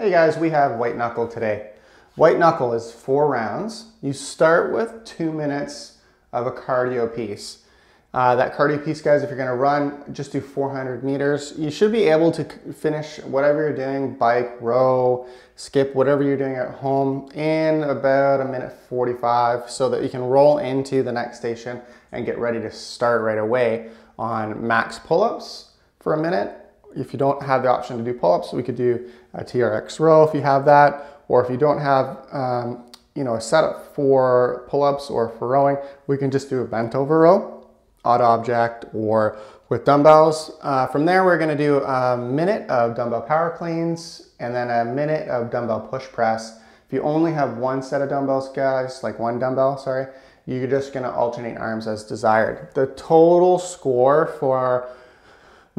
Hey guys, we have white knuckle today. White knuckle is four rounds. You start with two minutes of a cardio piece. Uh, that cardio piece, guys, if you're gonna run, just do 400 meters. You should be able to finish whatever you're doing, bike, row, skip, whatever you're doing at home in about a minute 45 so that you can roll into the next station and get ready to start right away on max pull-ups for a minute if you don't have the option to do pull-ups, we could do a TRX row if you have that, or if you don't have um, you know, a setup for pull-ups or for rowing, we can just do a bent over row, odd object, or with dumbbells. Uh, from there, we're gonna do a minute of dumbbell power cleans and then a minute of dumbbell push press. If you only have one set of dumbbells, guys, like one dumbbell, sorry, you're just gonna alternate arms as desired. The total score for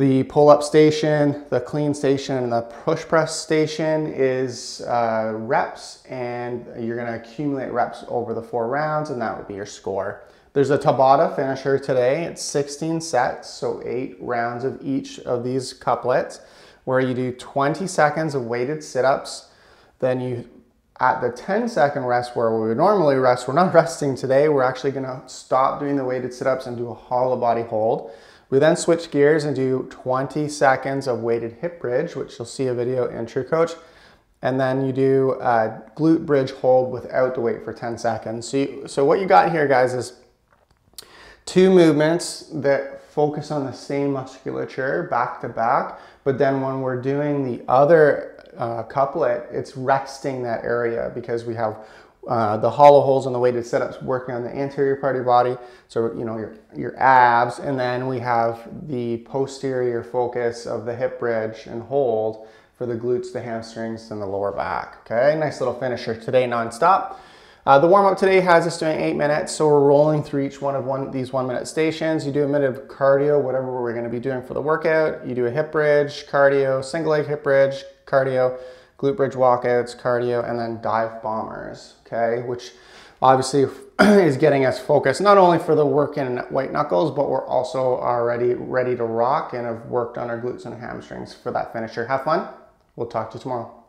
the pull-up station, the clean station, and the push press station is uh, reps, and you're gonna accumulate reps over the four rounds, and that would be your score. There's a Tabata finisher today. It's 16 sets, so eight rounds of each of these couplets, where you do 20 seconds of weighted sit-ups. Then you, at the 10 second rest where we would normally rest, we're not resting today. We're actually gonna stop doing the weighted sit-ups and do a hollow body hold. We then switch gears and do 20 seconds of weighted hip bridge, which you'll see a video in TrueCoach. And then you do a glute bridge hold without the weight for 10 seconds. So, you, so what you got here, guys, is two movements that focus on the same musculature back to back. But then when we're doing the other uh, couplet, it's resting that area because we have uh, the hollow holes on the weighted sit-ups working on the anterior part of your body, so you know your, your abs, and then we have the posterior focus of the hip bridge and hold for the glutes, the hamstrings, and the lower back. Okay, nice little finisher today non-stop. Uh, the warm-up today has us doing eight minutes, so we're rolling through each one of one, these one-minute stations. You do a minute of cardio, whatever we're going to be doing for the workout. You do a hip bridge, cardio, single leg hip bridge, cardio, glute bridge walkouts, cardio, and then dive bombers, okay? Which obviously is getting us focused not only for the work in white knuckles, but we're also already ready to rock and have worked on our glutes and hamstrings for that finisher. Have fun. We'll talk to you tomorrow.